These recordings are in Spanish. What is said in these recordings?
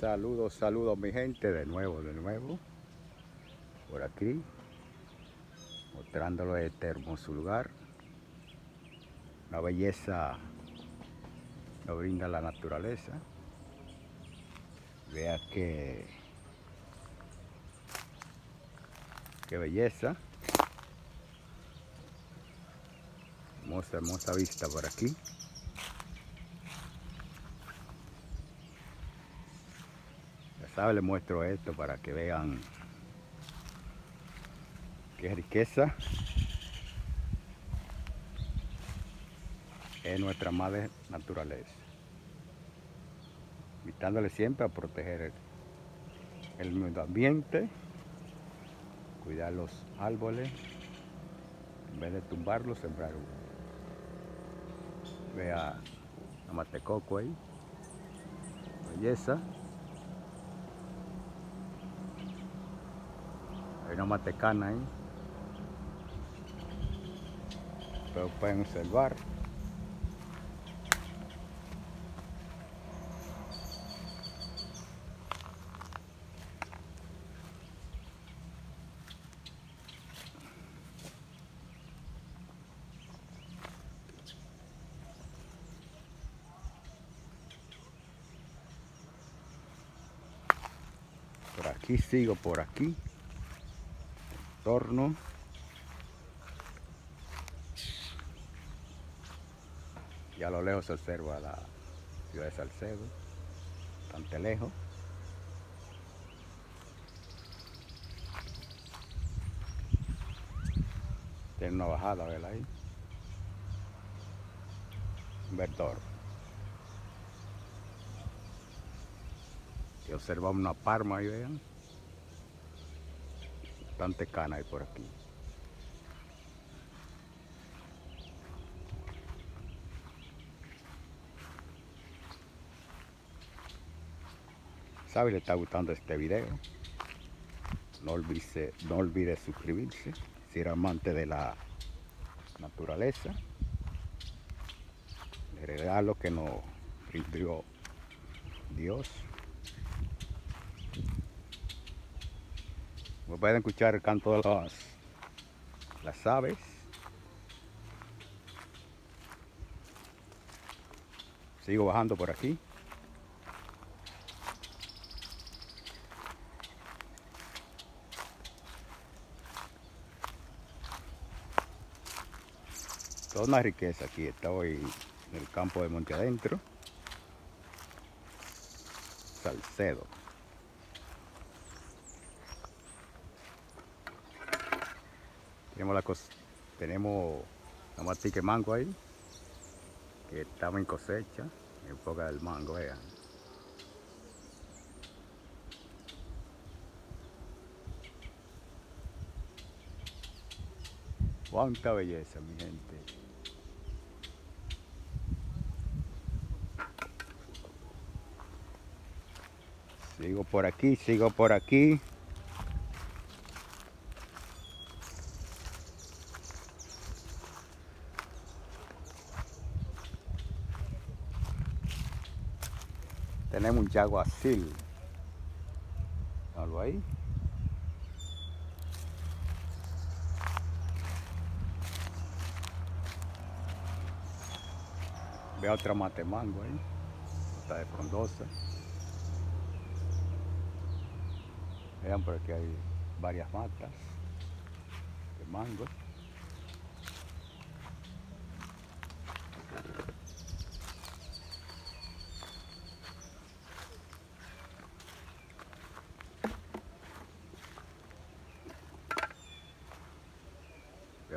Saludos, saludos mi gente, de nuevo, de nuevo, por aquí, mostrándolo este hermoso lugar, la belleza nos brinda la naturaleza, vea que, qué belleza, hermosa, hermosa vista por aquí. Sabe les muestro esto para que vean qué riqueza. Es nuestra madre naturaleza. Invitándole siempre a proteger el, medio ambiente cuidar los árboles en vez de tumbarlos sembrar uno. Vea la matecoco ahí. Belleza Hay una matecana ahí. Pero pueden observar. Por aquí sigo, por aquí torno y a lo lejos se observa la ciudad de Salcedo bastante lejos. Tiene una bajada ¿verdad? ahí. Un verdor. Y observamos una palma ahí vean bastante cana hay por aquí. ¿Sabe? Le está gustando este video. No olvide, no olvide suscribirse si era amante de la naturaleza. El regalo que nos brindó Dios. Pueden escuchar el canto de las, las aves. Sigo bajando por aquí. Toda una riqueza aquí. Estoy en el campo de Monte Adentro. Salcedo. Tenemos la tenemos la mango ahí, que estamos en cosecha, en época del mango, vean. Cuánta belleza, mi gente. Sigo por aquí, sigo por aquí. Tenemos un yaguacil. Algo ahí. Veo otra mate mango ahí. Está de frondosa. Vean por aquí hay varias matas de mango.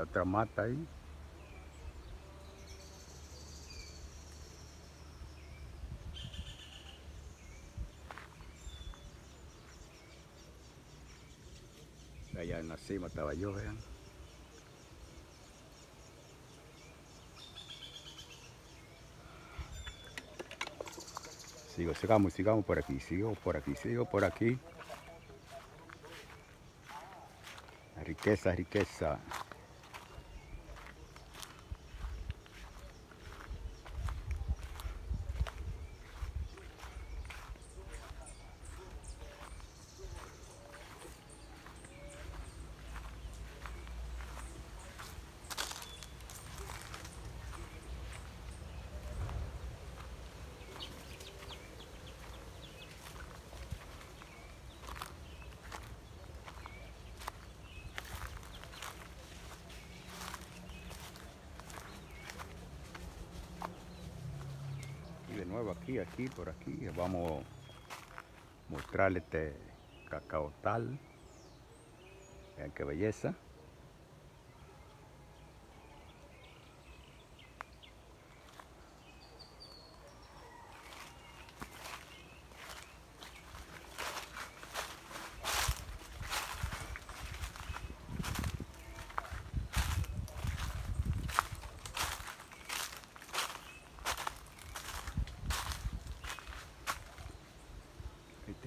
Otra mata ahí. Allá en la cima estaba yo, vean. Sigo, sigamos, sigamos por aquí, sigo por aquí, sigo por aquí. Riqueza, riqueza. Aquí, aquí, por aquí. Vamos a mostrarle este cacao tal. Vean qué belleza.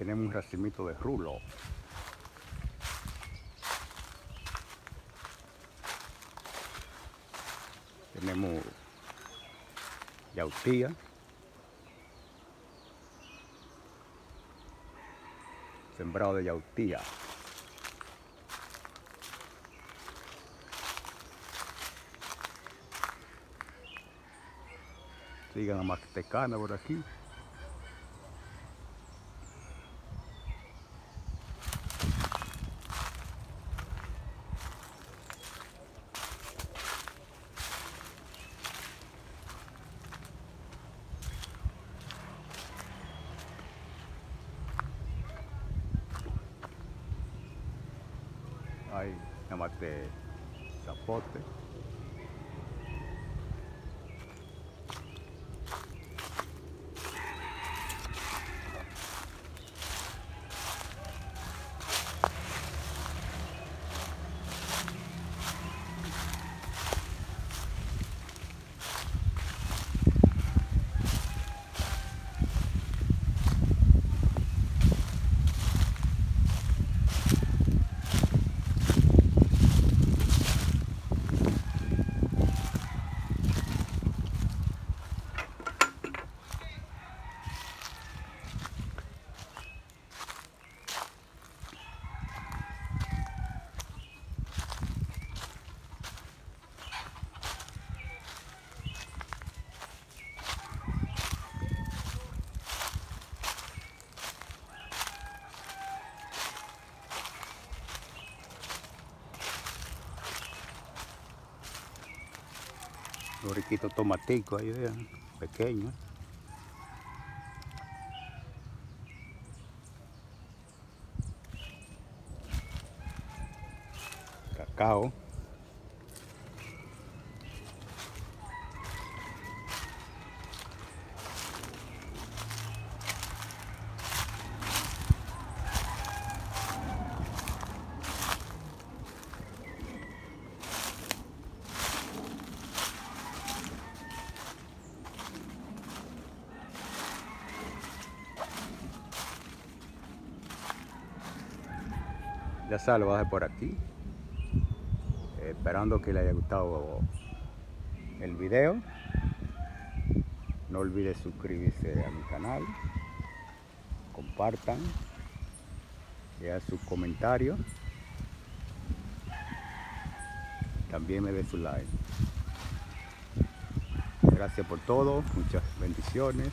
Tenemos un racimito de rulo. Tenemos yautía. Sembrado de yautía. Sigan a Mactecana por aquí. Hay nada más de zapote. Los riquitos tomaticos ahí vean, pequeños. Cacao. Ya está, lo por aquí. Esperando que le haya gustado el video. No olvide suscribirse a mi canal. Compartan. Dejen sus comentarios. También me dé su like. Gracias por todo. Muchas bendiciones.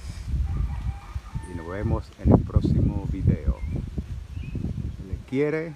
Y nos vemos en el próximo video. Le quiere